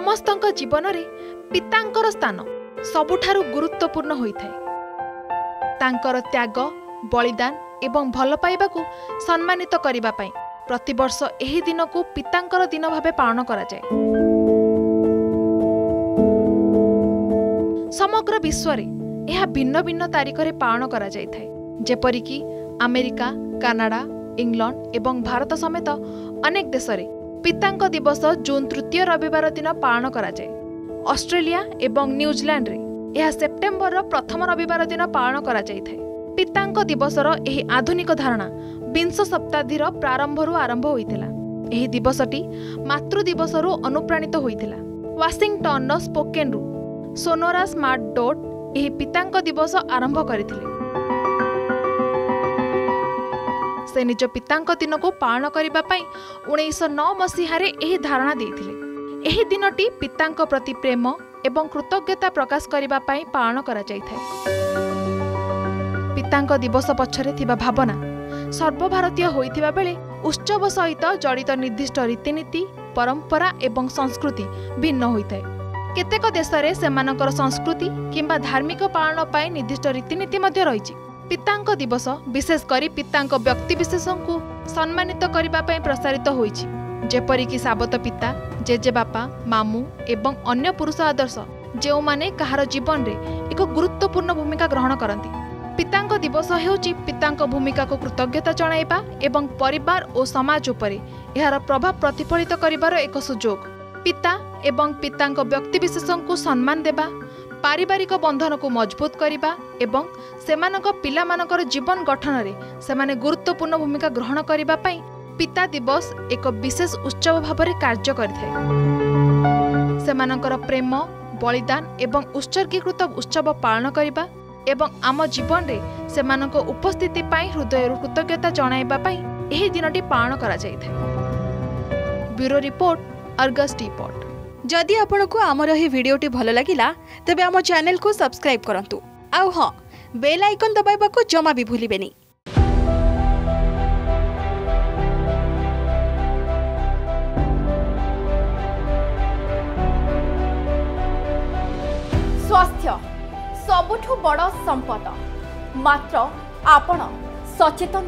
ସମସ୍ତଙ୍କ ଜୀବନରେ ପିତାଙ୍କର ସ୍ଥାନ ସବୁଠାରୁ ଗୁରୁତ୍ୱପୂର୍ଣ୍ଣ ହୋଇଥାଏ। ତାଙ୍କର ତ୍ୟାଗ ବଳିଦାନ ଏବଂ ଭଲ ପାଇବାକୁ ସମ୍ମାନିତ କରିବା ପାଇଁ ପ୍ରତିବର୍ଷ ଏହି ଦିନକୁ ପିତାଙ୍କର ଦିନ ଭାବେ ପାଳନ କରାଯାଏ। ସମଗ୍ର ବିଶ୍ୱରେ ଏହା ଭିନ୍ନ ଭିନ୍ନ ତାରିଖରେ ପାଳନ କରାଯାଇଥାଏ। ଯେପରିକି ଆମେରିକା କାନାଡା ଇଂଲଣ୍ଡ ଏବଂ ଭାରତ ସମେତ ଅନେକ ଦେଶରେ ପିତାଙ୍କ ଦିବସ ଜୁନ୍ ତୃତୀୟ ରବିବାର ଦିନ ପାଳନ କରାଯାଏ। ଅଷ୍ଟ୍ରେଲିଆ ଏବଂ ନ୍ୟୁଜିଲାଣ୍ଡରେ ଏହା ସେପ୍ଟେମ୍ବରର ପ୍ରଥମ ରବିବାର ଦିନ ପାଳନ କରାଯାଇଥାଏ। ପିତାଙ୍କ ଦିବସର ଏହି ଆଧୁନିକ ଧାରଣା ବିଂଶ ଶତାବ୍ଦୀର ପ୍ରାରମ୍ଭରୁ ଆରମ୍ଭ ହୋଇଥିଲା। ଏହି ଦିବସଟି ମାତୃ ଦିବସରୁ ଅନୁପ୍ରାଣିତ ହୋଇଥିଲା। ୱାସିଂଟନ୍ର ସ୍ପୋକେନ୍ରୁ ସୋନୋରା ସ୍ମାର୍ଟ ଡୋଟ୍ ଏହି ପିତାଙ୍କ ଦିବସ ଆରମ୍ଭ କରିଥିଲେ। ସେ ନିଜ ପିତାଙ୍କ ଦିନକୁ ପାଳନ କରିବା ପାଇଁ ଉଣେଇଶହ ନଅ ମସିହାରେ ଏହି ଧାରଣା ଦେଇଥିଲେ। ଏହି ଦିନଟି ପିତାଙ୍କ ପ୍ରତି ପ୍ରେମ ଏବଂ କୃତଜ୍ଞତା ପ୍ରକାଶ କରିବା ପାଇଁ ପାଳନ କରାଯାଇଥାଏ। ପିତାଙ୍କ ଦିବସ ପଛରେ ଥିବା ଭାବନା ସର୍ବଭାରତୀୟ ହୋଇଥିବା ବେଳେ ଉତ୍ସବ ସହିତ ଜଡ଼ିତ ନିର୍ଦ୍ଦିଷ୍ଟ ରୀତିନୀତି ପରମ୍ପରା ଏବଂ ସଂସ୍କୃତି ଭିନ୍ନ ହୋଇଥାଏ। କେତେକ ଦେଶରେ ସେମାନଙ୍କର ସଂସ୍କୃତି କିମ୍ବା ଧାର୍ମିକ ପାଳନ ପାଇଁ ନିର୍ଦ୍ଦିଷ୍ଟ ରୀତିନୀତି ମଧ୍ୟ ରହିଛି। ପିତାଙ୍କ ଦିବସ ବିଶେଷ କରି ପିତାଙ୍କ ବ୍ୟକ୍ତିବିଶେଷଙ୍କୁ ସମ୍ମାନିତ କରିବା ପାଇଁ ପ୍ରସାରିତ ହୋଇଛି। ଯେପରିକି ସାବତ ପିତା ଜେଜେବାପା ମାମୁଁ ଏବଂ ଅନ୍ୟ ପୁରୁଷ ଆଦର୍ଶ ଯେଉଁମାନେ କାହାର ଜୀବନରେ ଏକ ଗୁରୁତ୍ୱପୂର୍ଣ୍ଣ ଭୂମିକା ଗ୍ରହଣ କରନ୍ତି। ପିତାଙ୍କ ଦିବସ ହେଉଛି ପିତାଙ୍କ ଭୂମିକାକୁ କୃତଜ୍ଞତା ଜଣାଇବା ଏବଂ ପରିବାର ଓ ସମାଜ ଉପରେ ଏହାର ପ୍ରଭାବ ପ୍ରତିଫଳିତ କରିବାର ଏକ ସୁଯୋଗ। ପିତା ଏବଂ ପିତାଙ୍କ ବ୍ୟକ୍ତିବିଶେଷଙ୍କୁ ସମ୍ମାନ ଦେବା ପାରିବାରିକ ବନ୍ଧନକୁ ମଜବୁତ କରିବା ଏବଂ ସେମାନଙ୍କ ପିଲାମାନଙ୍କର ଜୀବନ ଗଠନରେ ସେମାନେ ଗୁରୁତ୍ୱପୂର୍ଣ୍ଣ ଭୂମିକା ଗ୍ରହଣ କରିବା ପାଇଁ ପିତା ଦିବସ ଏକ ବିଶେଷ ଉତ୍ସବ ଭାବରେ କାର୍ଯ୍ୟ କରିଥାଏ। ସେମାନଙ୍କର ପ୍ରେମ ବଳିଦାନ ଏବଂ ଉତ୍ସର୍ଗୀକୃତ ଉତ୍ସବ ପାଳନ କରିବା ଏବଂ ଆମ ଜୀବନରେ ସେମାନଙ୍କ ଉପସ୍ଥିତି ପାଇଁ ହୃଦୟରୁ କୃତଜ୍ଞତା ଜଣାଇବା ପାଇଁ ଏହି ଦିନଟି ପାଳନ କରାଯାଇଥାଏ। ବ୍ୟୁରୋ ରିପୋର୍ଟ ଅର୍ଗସ୍ ଟିପଟ୍ ଯଦି ଆପଣଙ୍କୁ ଆମର ଏହି ଭିଡ଼ିଓଟି ଭଲ ଲାଗିଲା ତେବେ ଆମ ଚ୍ୟାନେଲକୁ ସବସ୍କ୍ରାଇବ୍ କରନ୍ତୁ ଆଉ ହଁ ବେଲ୍ ଆଇକନ୍ ଦବାଇବାକୁ ଜମା ବି ଭୁଲିବେନି ସ୍ୱାସ୍ଥ୍ୟ ସବୁଠୁ ବଡ଼ ସମ୍ପଦ ମାତ୍ର ଆପଣ ସଚେତନ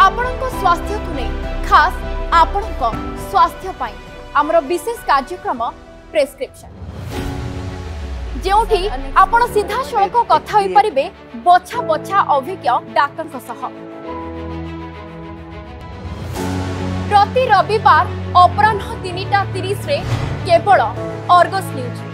ଆପଣଙ୍କ ସ୍ୱାସ୍ଥ୍ୟକୁ ନେଇ ଖାସ୍ ଆପଣଙ୍କ ସ୍ୱାସ୍ଥ୍ୟ ପାଇଁ ଆମର ବିଶେଷ କାର୍ଯ୍ୟକ୍ରମ ପ୍ରେସ୍କ୍ରିପ୍ସନ୍ ଯେଉଁଠି ଆପଣ ସିଧାସଳଖ କଥା ହୋଇପାରିବେ ବଛା ବଛା ଅଭିଜ୍ଞ ଡାକ୍ତରଙ୍କ ସହ ପ୍ରତି ରବିବାର ଅପରାହ୍ନ ତିନିଟା ତିରିଶରେ କେବଳ ଅର୍ଗସ୍ ନ୍ୟୁଜ୍